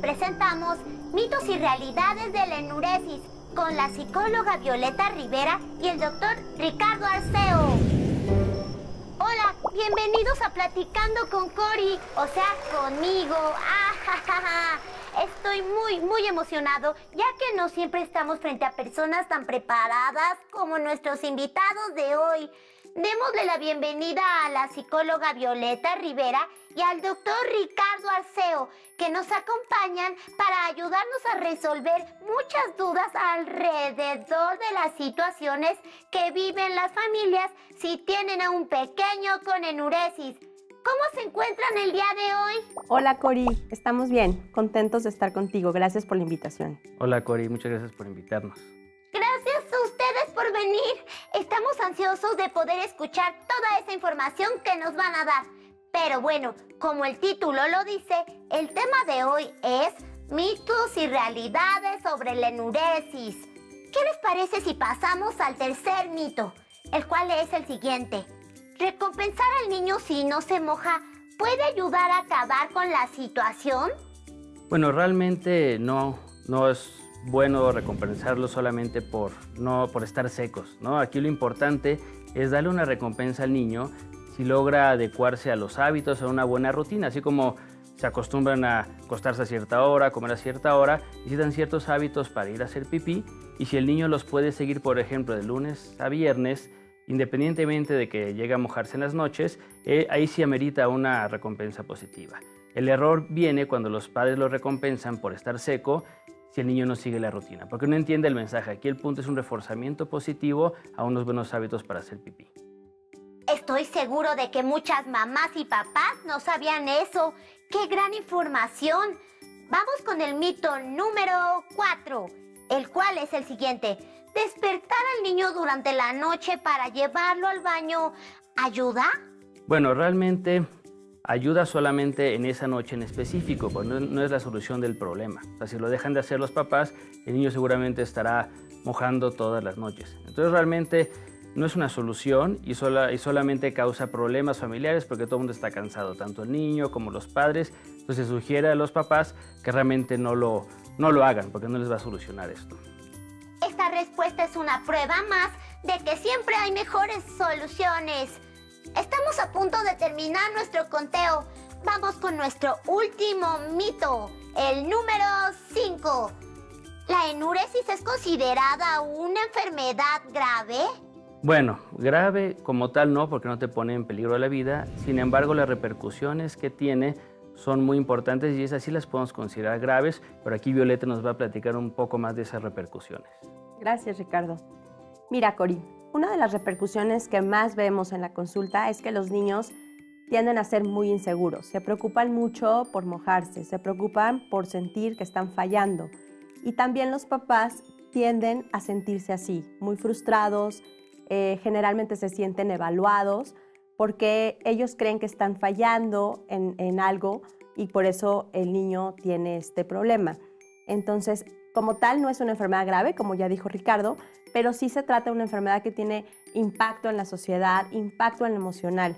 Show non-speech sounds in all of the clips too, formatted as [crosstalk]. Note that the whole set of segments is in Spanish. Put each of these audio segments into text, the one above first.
presentamos Mitos y Realidades de la Enuresis con la psicóloga Violeta Rivera y el doctor Ricardo Arceo. Hola, bienvenidos a Platicando con Cori, o sea, conmigo. Ah, Estoy muy, muy emocionado, ya que no siempre estamos frente a personas tan preparadas como nuestros invitados de hoy. Démosle la bienvenida a la psicóloga Violeta Rivera y al doctor Ricardo Arceo, que nos acompañan para ayudarnos a resolver muchas dudas alrededor de las situaciones que viven las familias si tienen a un pequeño con enuresis. ¿Cómo se encuentran el día de hoy? Hola Cori, estamos bien, contentos de estar contigo. Gracias por la invitación. Hola Cori, muchas gracias por invitarnos. Estamos ansiosos de poder escuchar toda esa información que nos van a dar. Pero bueno, como el título lo dice, el tema de hoy es mitos y realidades sobre la enuresis. ¿Qué les parece si pasamos al tercer mito, el cual es el siguiente? ¿Recompensar al niño si no se moja puede ayudar a acabar con la situación? Bueno, realmente no, no es bueno recompensarlo solamente por, no, por estar secos. ¿no? Aquí lo importante es darle una recompensa al niño si logra adecuarse a los hábitos, a una buena rutina, así como se acostumbran a acostarse a cierta hora, comer a cierta hora, necesitan ciertos hábitos para ir a hacer pipí y si el niño los puede seguir, por ejemplo, de lunes a viernes, independientemente de que llegue a mojarse en las noches, eh, ahí sí amerita una recompensa positiva. El error viene cuando los padres lo recompensan por estar seco si el niño no sigue la rutina, porque no entiende el mensaje. Aquí el punto es un reforzamiento positivo a unos buenos hábitos para hacer pipí. Estoy seguro de que muchas mamás y papás no sabían eso. ¡Qué gran información! Vamos con el mito número 4, el cual es el siguiente. ¿Despertar al niño durante la noche para llevarlo al baño ayuda? Bueno, realmente ayuda solamente en esa noche en específico, pues no, es la solución del problema. O sea, si lo dejan de hacer los papás, el niño seguramente estará mojando todas las noches. Entonces realmente no es una solución y, sola, y solamente causa problemas familiares porque todo el mundo está cansado, tanto el niño como los padres. Entonces sugiere a los papás que realmente no lo, no lo hagan porque no les va a solucionar esto. Esta respuesta es una prueba más de que siempre hay mejores soluciones. Estamos a punto de terminar nuestro conteo. Vamos con nuestro último mito, el número 5. ¿La enuresis es considerada una enfermedad grave? Bueno, grave como tal no, porque no te pone en peligro la vida. Sin embargo, las repercusiones que tiene son muy importantes y esas sí las podemos considerar graves, pero aquí Violeta nos va a platicar un poco más de esas repercusiones. Gracias, Ricardo. Mira, Cori, una de las repercusiones que más vemos en la consulta es que los niños tienden a ser muy inseguros, se preocupan mucho por mojarse, se preocupan por sentir que están fallando. Y también los papás tienden a sentirse así, muy frustrados, eh, generalmente se sienten evaluados porque ellos creen que están fallando en, en algo y por eso el niño tiene este problema. Entonces, como tal, no es una enfermedad grave, como ya dijo Ricardo, pero sí se trata de una enfermedad que tiene impacto en la sociedad, impacto en lo emocional.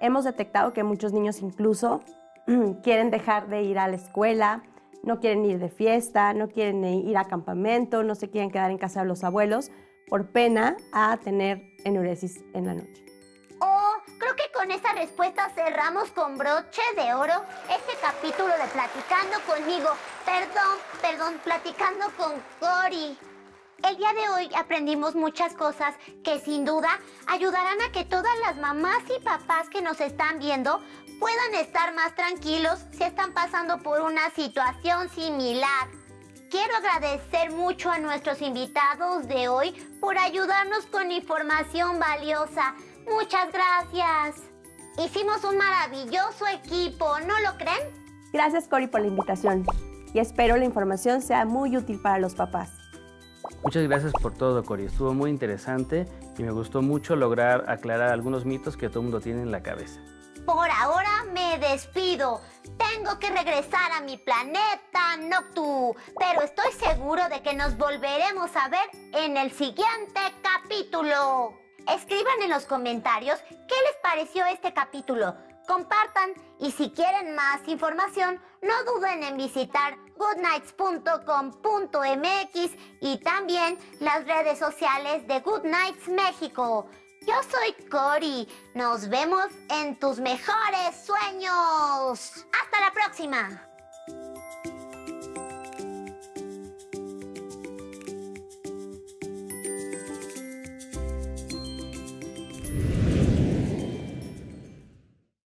Hemos detectado que muchos niños incluso [clears throat] quieren dejar de ir a la escuela, no quieren ir de fiesta, no quieren ir a campamento, no se quieren quedar en casa de los abuelos por pena a tener enuresis en la noche. Con esa respuesta cerramos con broche de oro este capítulo de Platicando conmigo. Perdón, perdón, Platicando con Cory. El día de hoy aprendimos muchas cosas que sin duda ayudarán a que todas las mamás y papás que nos están viendo puedan estar más tranquilos si están pasando por una situación similar. Quiero agradecer mucho a nuestros invitados de hoy por ayudarnos con información valiosa. Muchas gracias. Hicimos un maravilloso equipo, ¿no lo creen? Gracias Cori por la invitación y espero la información sea muy útil para los papás. Muchas gracias por todo, Cori. Estuvo muy interesante y me gustó mucho lograr aclarar algunos mitos que todo el mundo tiene en la cabeza. Por ahora me despido. Tengo que regresar a mi planeta Noctu, pero estoy seguro de que nos volveremos a ver en el siguiente capítulo. Escriban en los comentarios qué les pareció este capítulo. compartan. Y si quieren más información, no duden en visitar goodnights.com.mx y también las redes sociales de Goodnights México. Yo soy Cory. Nos vemos en tus mejores sueños. Hasta la próxima.